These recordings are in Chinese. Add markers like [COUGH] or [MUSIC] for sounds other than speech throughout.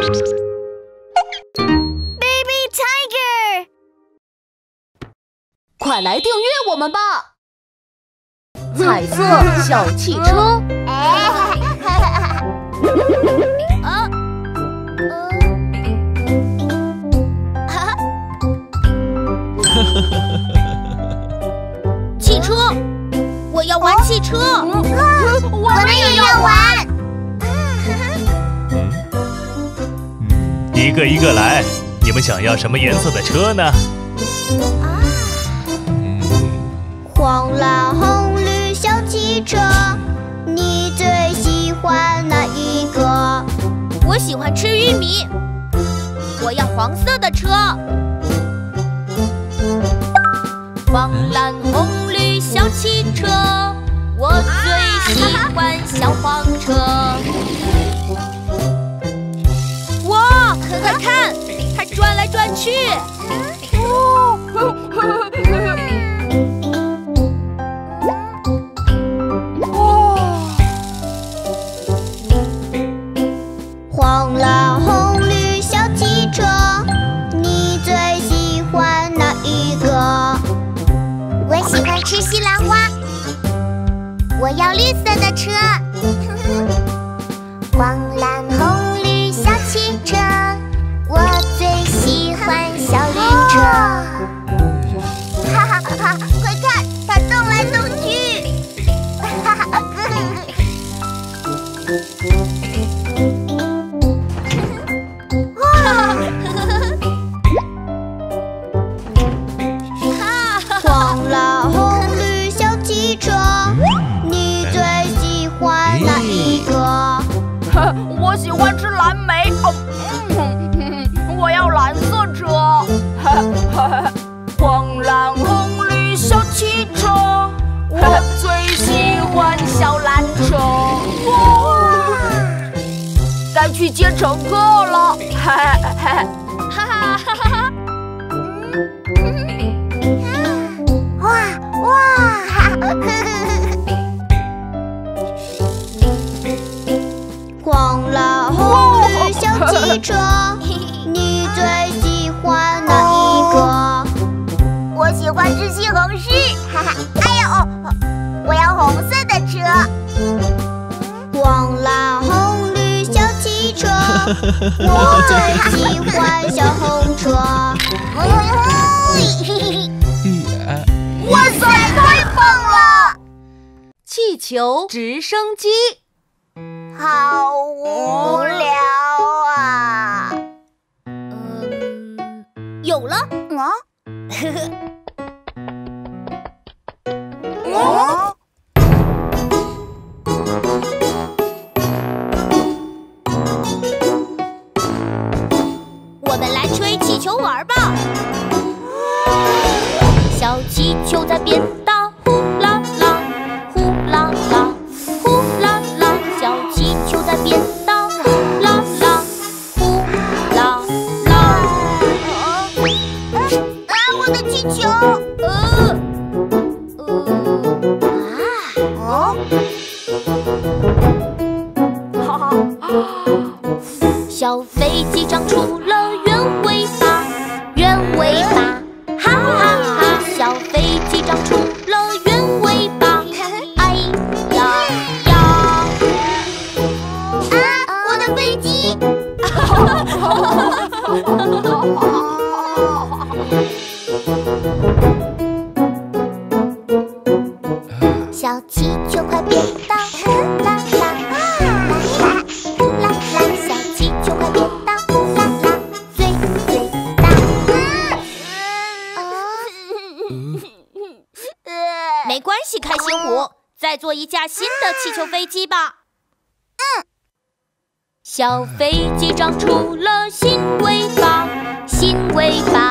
Baby Tiger，快来订阅我们吧！彩色小汽车。[LAUGHS] 汽车，我要玩汽车。我们也要玩。一个一个来，你们想要什么颜色的车呢？啊黄蓝红绿小汽车，你最喜欢哪一个？我喜欢吃玉米，我要黄色的车。黄蓝红绿小汽车，我最喜欢小黄车。快看，它转来转去。哇黄蓝红绿小汽车，你最喜欢哪一个？我喜欢吃西兰花，我要绿色的车。接乘客了。哈哈哈哈哈哈！哇 [LAUGHS] 哇！黄蓝红绿小汽车，我最喜欢小红车。哇塞，太棒了！气球直升机。好无聊啊！嗯，有了。啊？哦？们来吹气球玩吧。小气球在变小气球快变大，呼啦啦，呼啦啦，呼啦啦，小气球快变大，呼啦啦，最最大。没关系，开心虎，再做一架新的气球飞机吧。嗯。小飞机长出了新尾巴，新尾巴，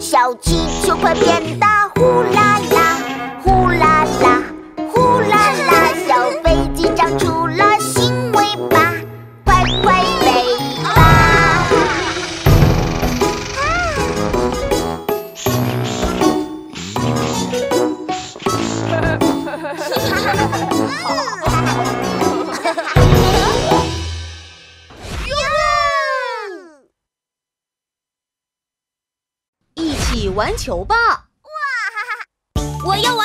小气球快变大，球吧，哇哈哈哈，我要玩。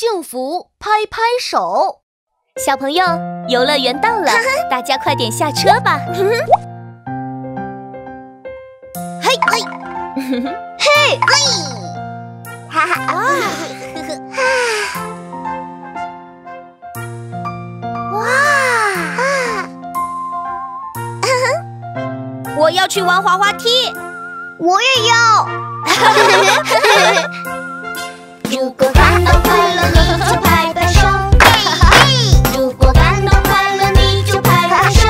幸福拍拍手。小朋友，游乐园到了，大家快点下车吧。[LAUGHS] 嘿，嘿，[LAUGHS] 嘿，嘿，哈哈啊！[LAUGHS] 哇！我要去玩滑滑梯，我也要。如果感到快乐，你就拍拍手。如果感到快乐，你就拍拍手。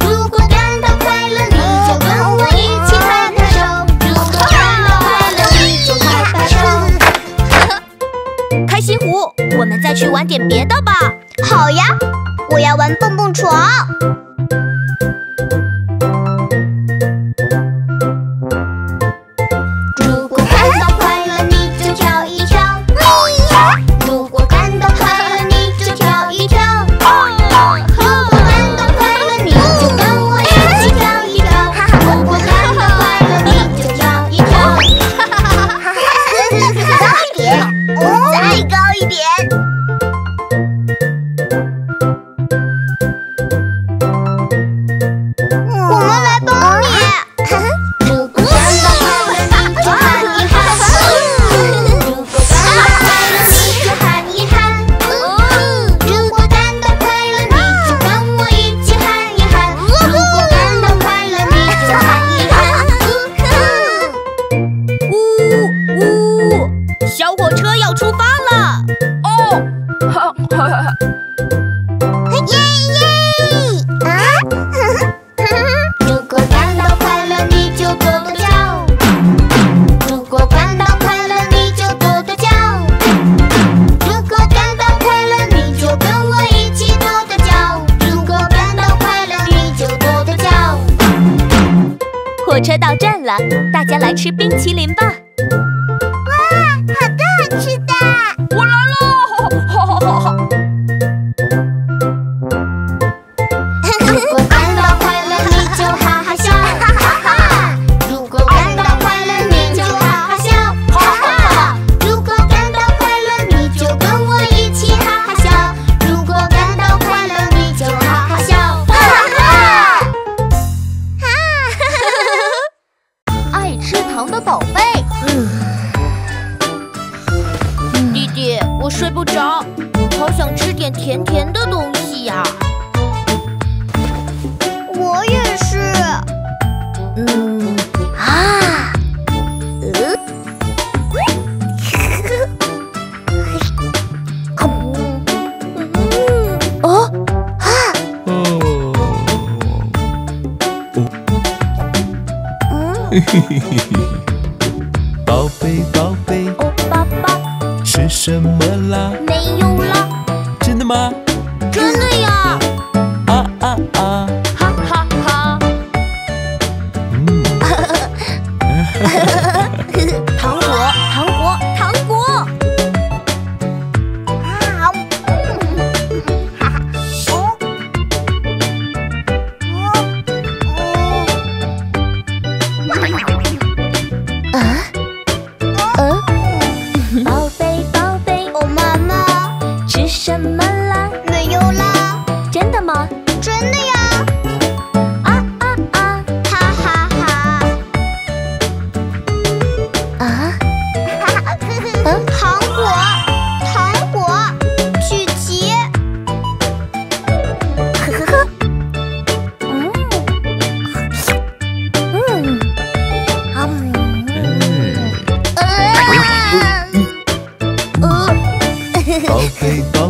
如果感到快乐，你就跟我一起拍拍手。如果感到快乐，你就拍拍手。开心，我们再去玩点别的吧。好呀，我要玩蹦蹦床。我睡不着好想吃点甜甜的东西呀。Hey.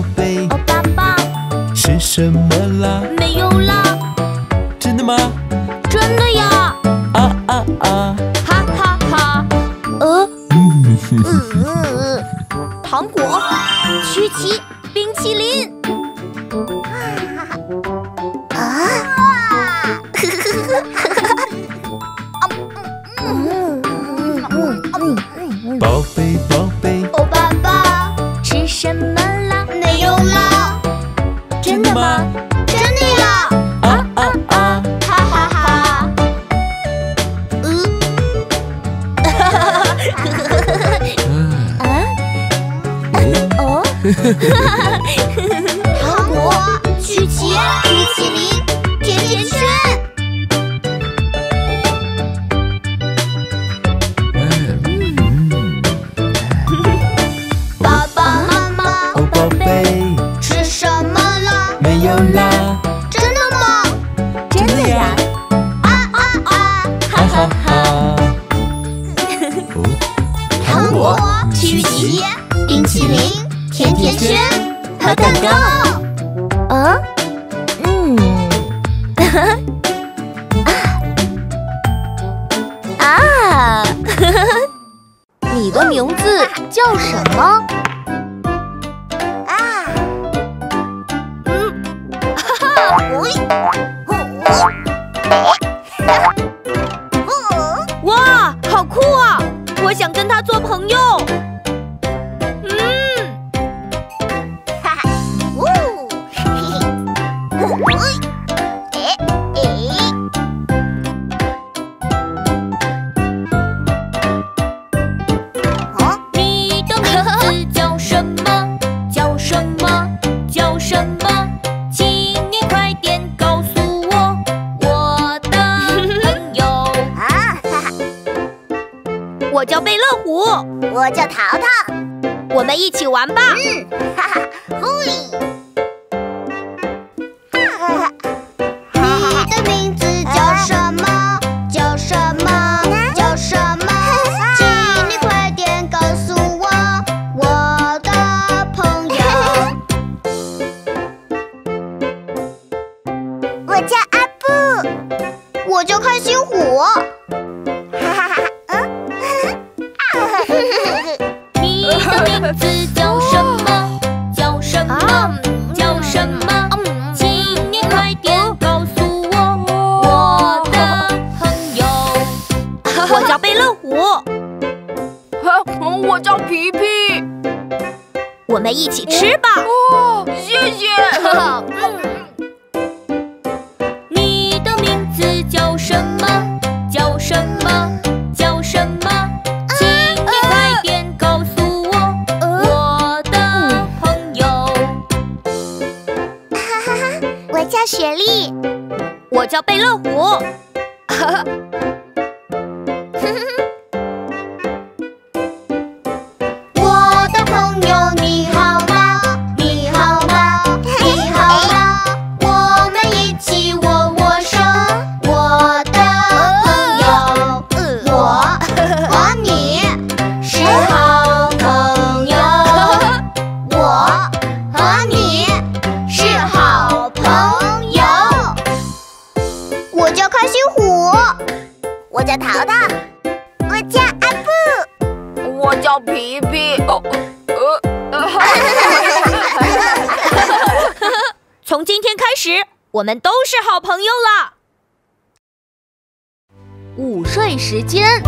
糖果、曲奇、冰淇淋、甜甜圈和蛋糕。嗯，嗯，啊 [LAUGHS] 啊，哈哈，你的名字叫什么？他做朋友。我叫阿布。我叫开心虎淘淘，我叫阿布，我叫皮皮。哦，呃，[LAUGHS] 从今天开始，我们都是好朋友了。午睡时间。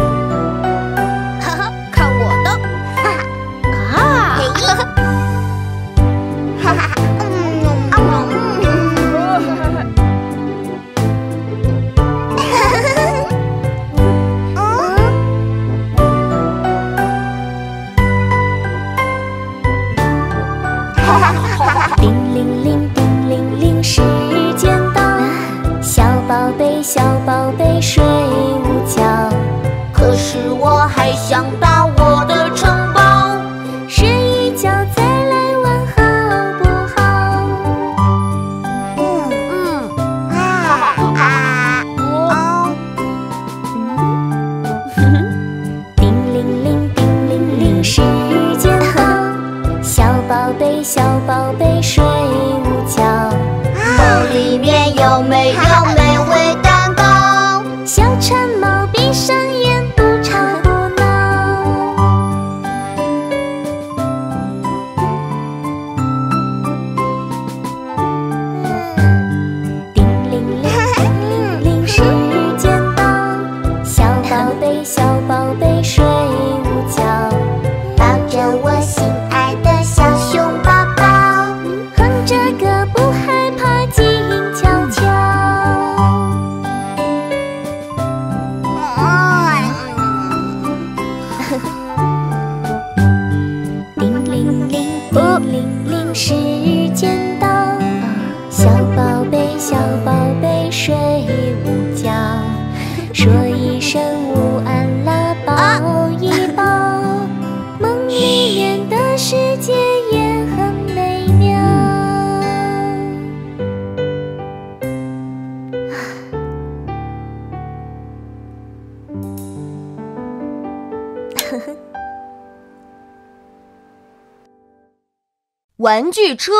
玩具车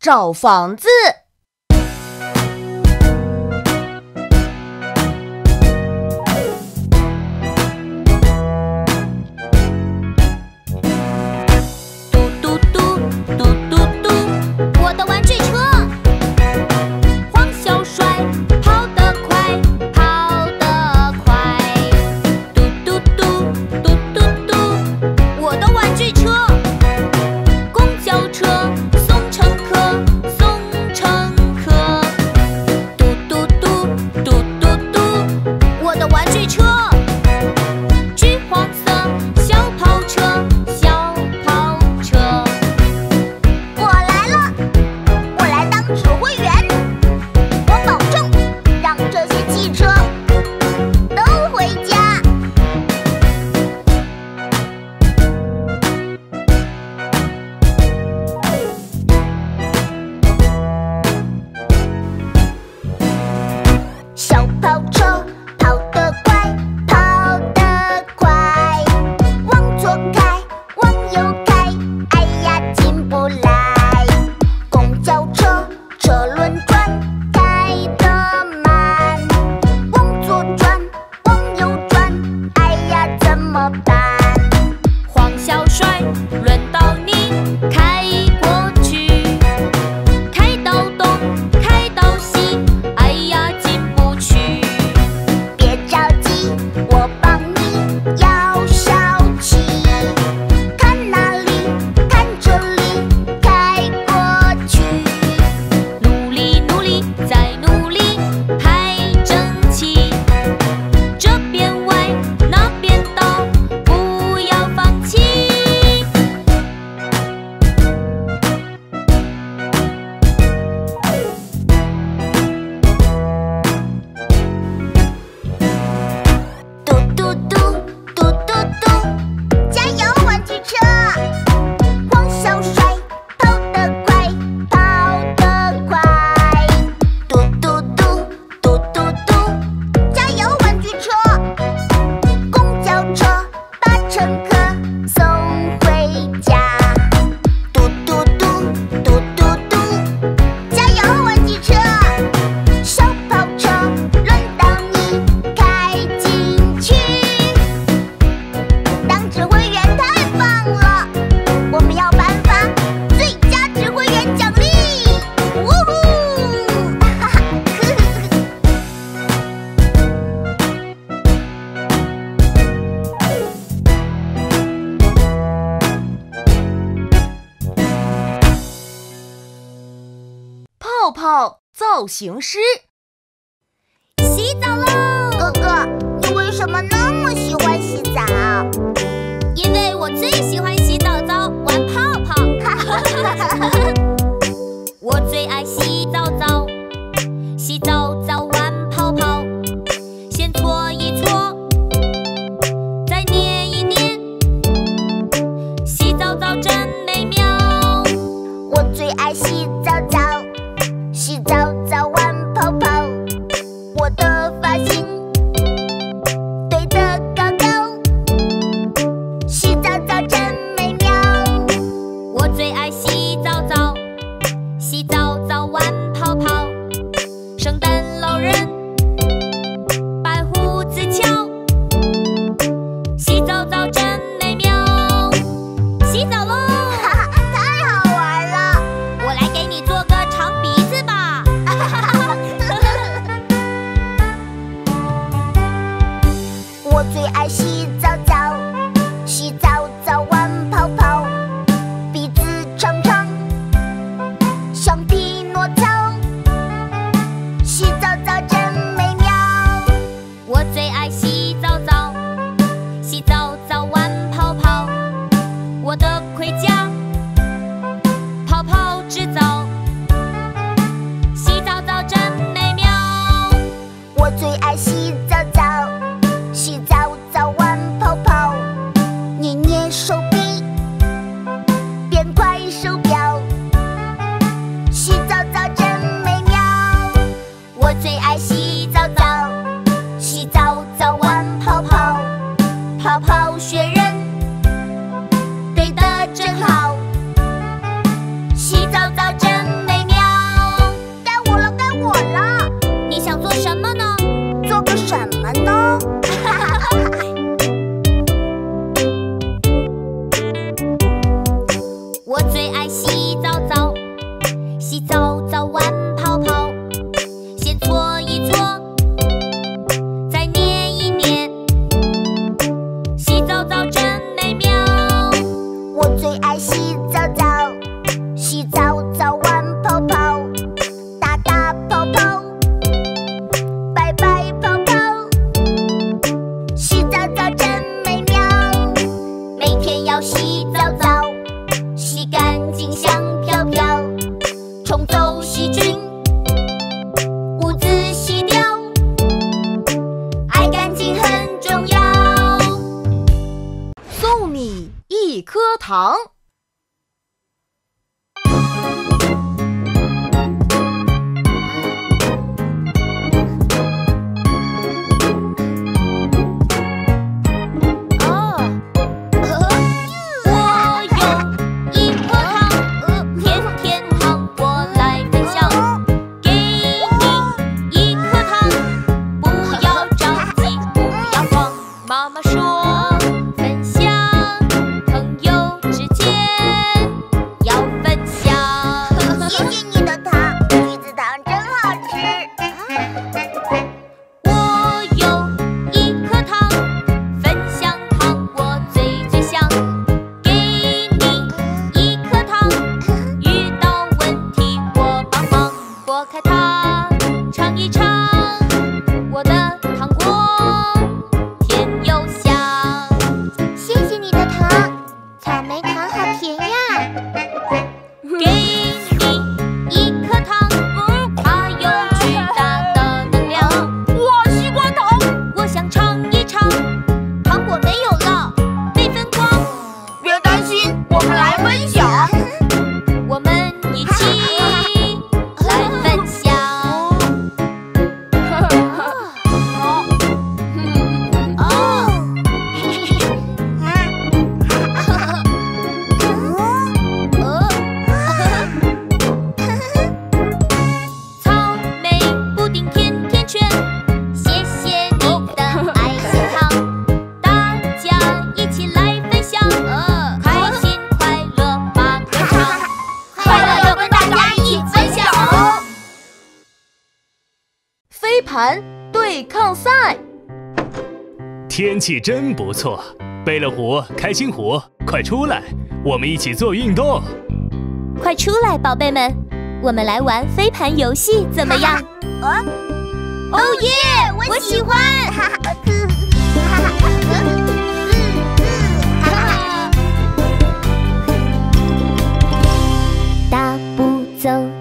找房子。行尸洗澡喽。哥哥你为什么那么喜欢洗澡？因为我最喜欢昂气真不错，贝乐虎、开心虎，快出来，我们一起做运动。快出来，宝贝们，我们来玩飞盘游戏，怎么样？哦，哦耶，我喜欢。大步走。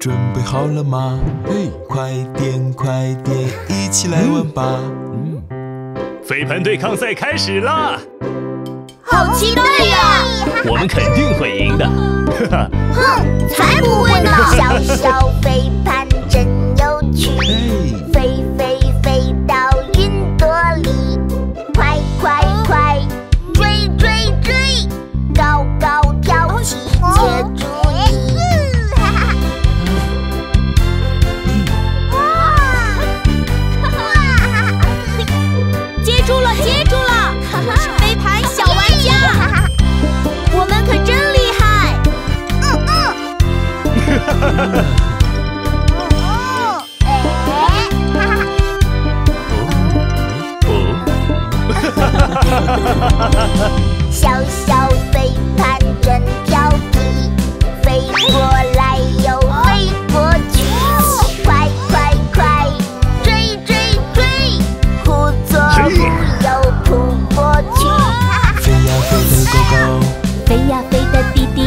准备好了吗？嘿，快点，快点，一起来玩吧！嗯，飞盘对抗赛开始啦！好期待呀！我们肯定会赢的，哈哈！哼，才不会呢！[LAUGHS] 小小飞盘真有趣，飞小小飞盘真调皮，飞过来又飞过去，快快快，追追追，忽左忽右扑过去。飞呀飞的狗狗，飞呀飞的弟弟，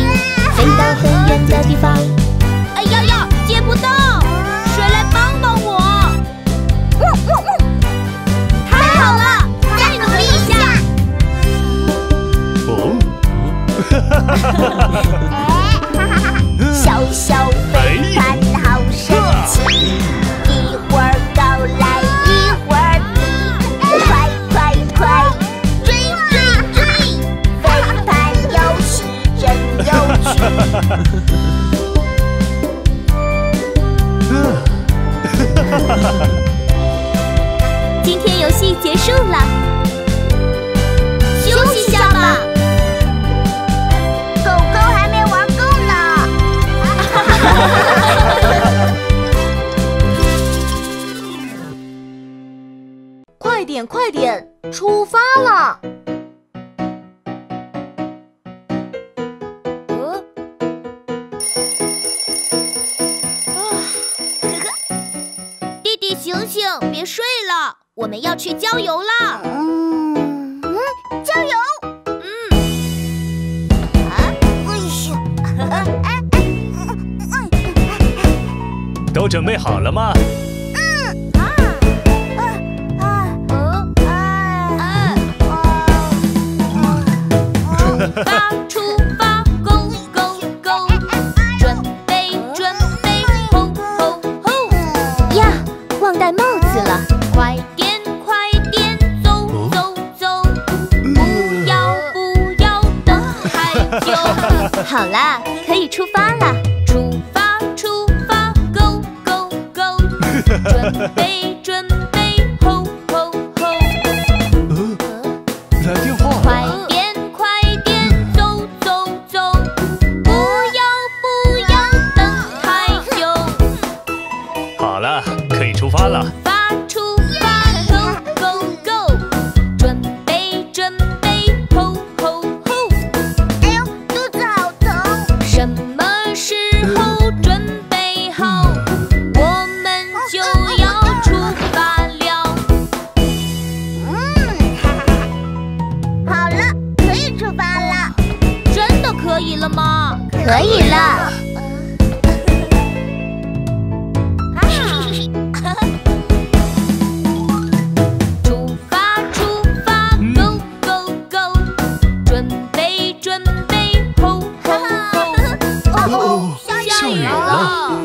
啊，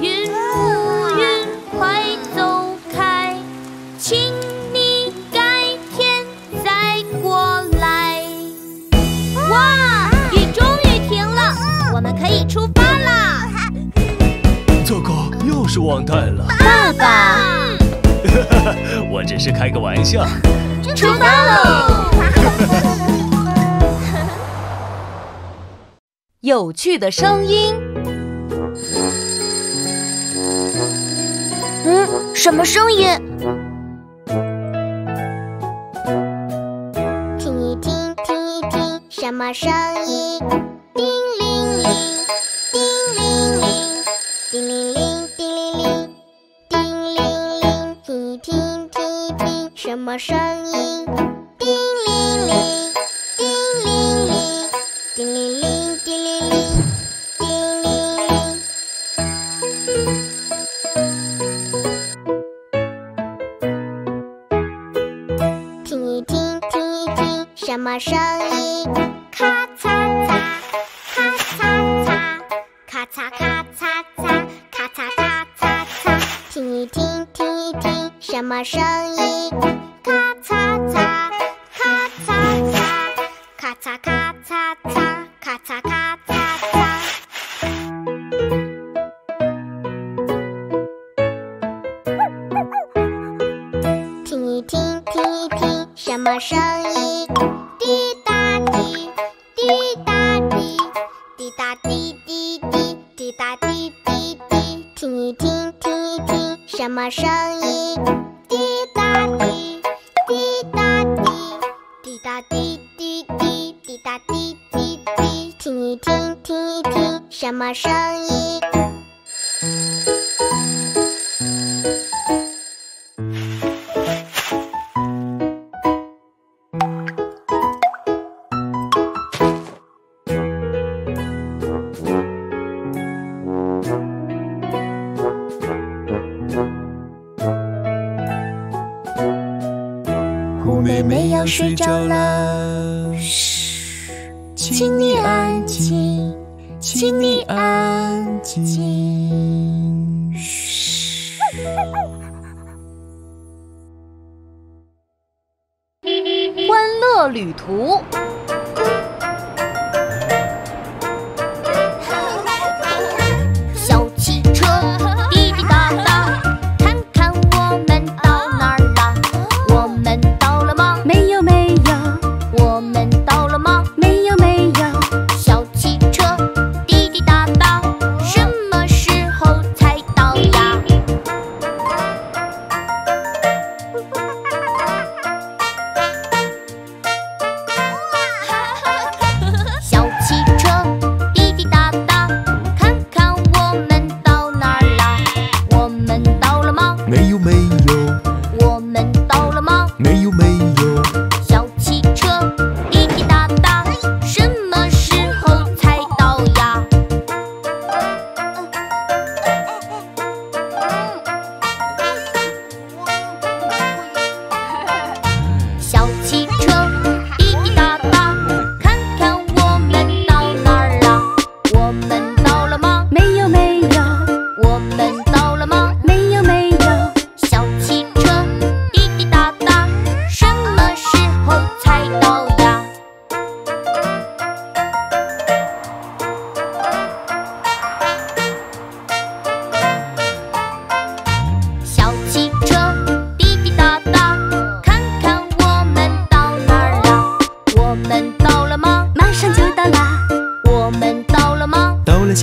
云雾云快走开，请你改天再过来。哇，雨终于停了，我们可以出发了。糟糕，又是忘带了。爸爸，哈哈哈，我只是开个玩笑。出发喽，哈哈。有趣的声音。什么声音？听一听听一听什么声音？叮铃铃叮铃铃叮铃铃叮铃铃叮铃铃听一听听一听什么声音？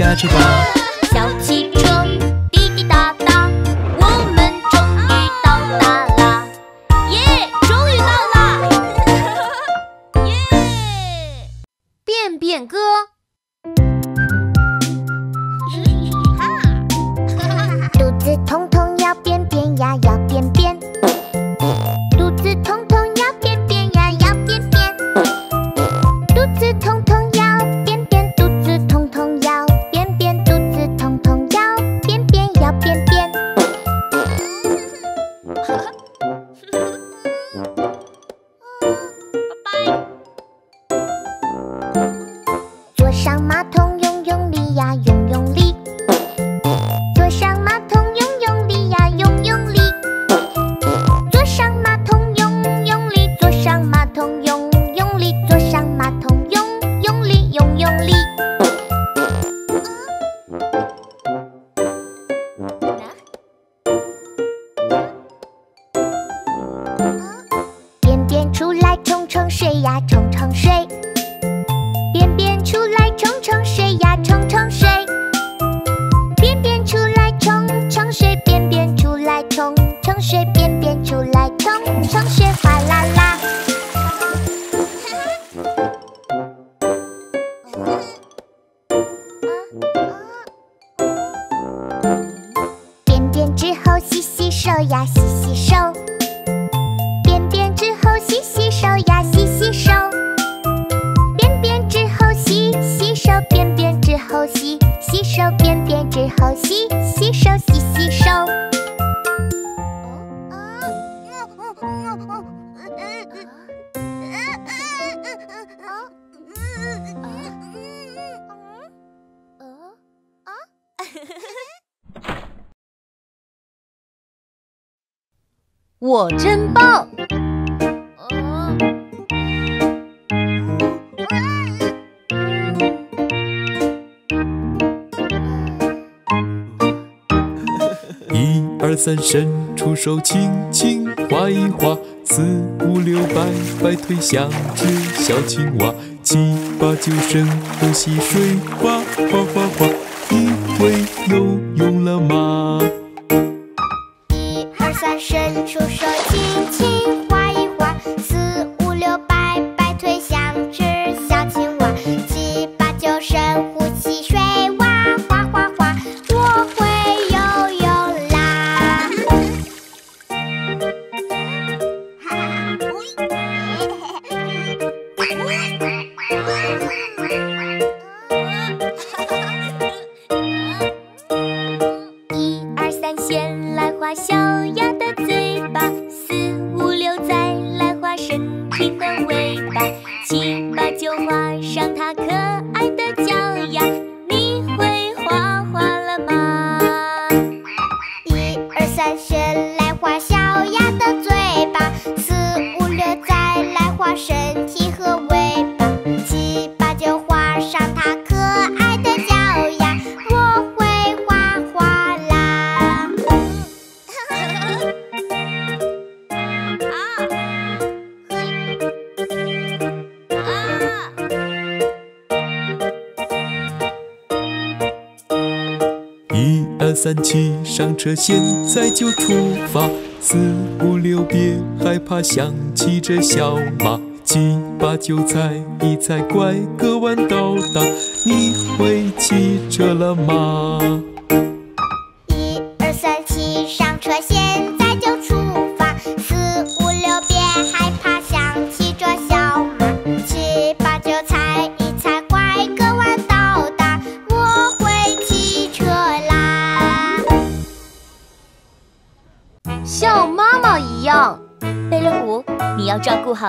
下翅膀。来冲冲水呀我真棒！一二三，伸出手，轻轻划一划；四五六，摆摆腿，像只小青蛙；七八九，深呼吸，水花哗哗哗。算伸出手，轻轻。车现在就出发四五六别害怕想骑着小马七八九踩一踩拐个弯到达你会骑车了吗？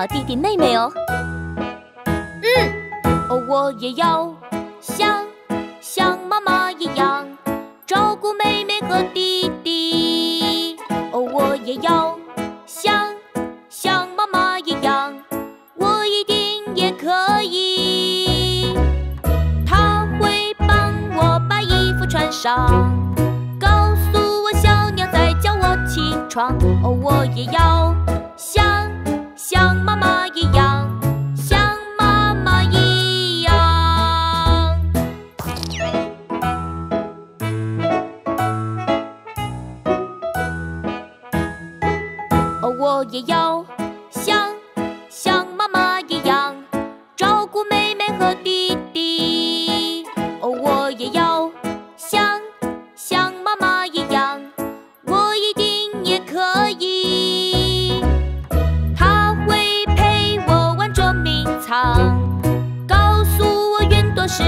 弟弟妹妹哦。嗯哦我也要像像妈妈一样照顾妹妹和弟弟。哦我也要像像妈妈一样我一定也可以。她会帮我把衣服穿上告诉我小鸟在叫我起床。哦我也要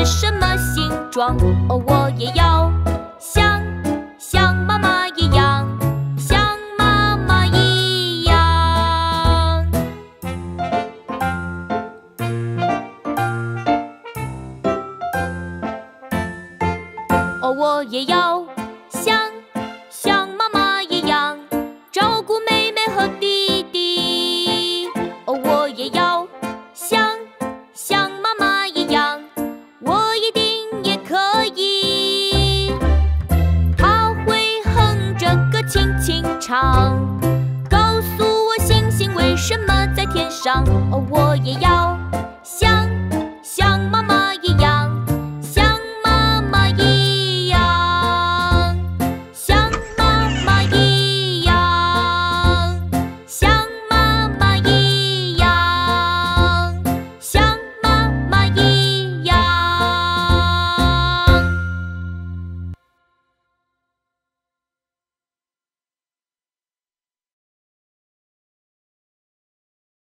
什么形状哦我也要